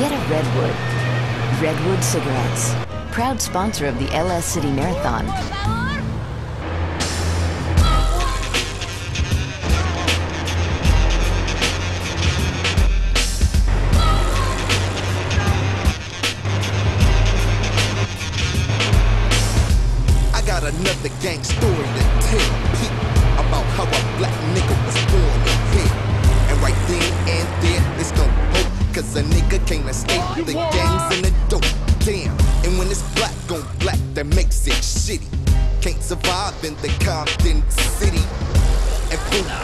Get a Redwood. Redwood Cigarettes. Proud sponsor of the LS City Marathon. I got another gang story to tell Cause a nigga can't escape the gangs and the dope. Damn, and when it's black on black, that makes it shitty. Can't survive in the Compton city. And black